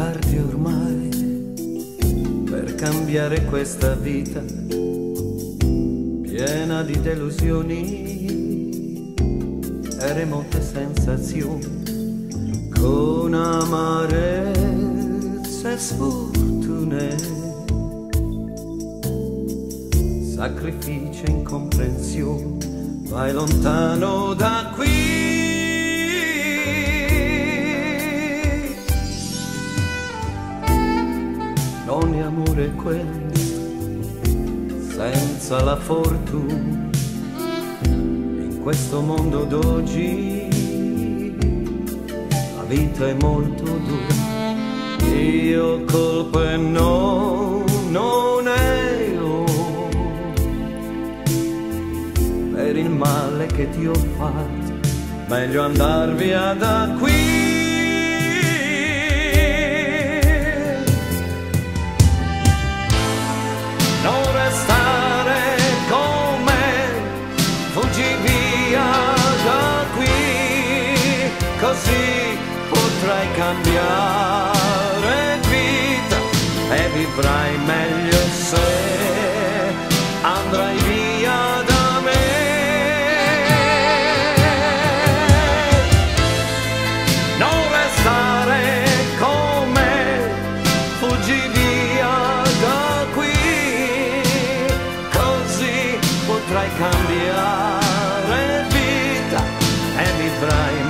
tardi ormai per cambiare questa vita piena di delusioni e remote sensazioni. Con amarezze e sfortune sacrifici e incomprensione vai lontano da qui amore questo senza la fortuna. In questo mondo d'oggi la vita è molto dura. Io colpe no non ne ho per il male che ti ho fatto meglio andar via da qui cambiare vita e vivrai meglio se andrai via da me. Non restare con me, fuggi via da qui, così potrai cambiare vita e vivrai meglio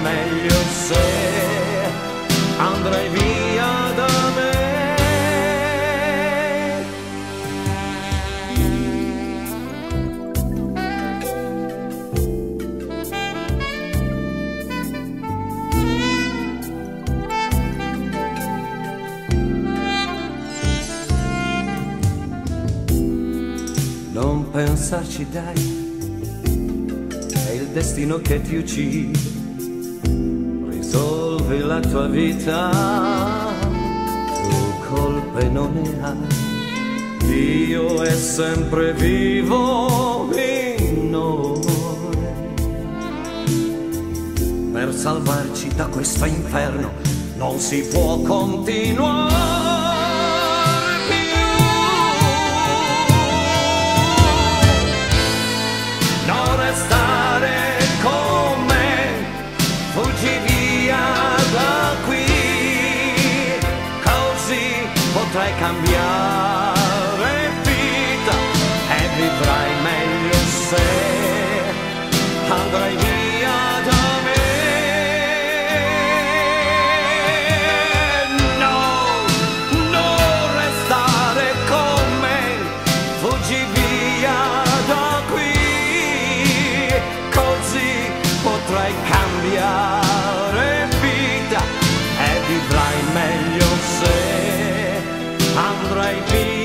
pensarci dai, è il destino che ti uccide, risolvi la tua vita, tu colpe non ne hai, Dio è sempre vivo in noi, per salvarci da questo inferno non si può continuare stare con me, fuggi via da qui, così potrai cambiare vita e vivrai meglio se andrai via. right here.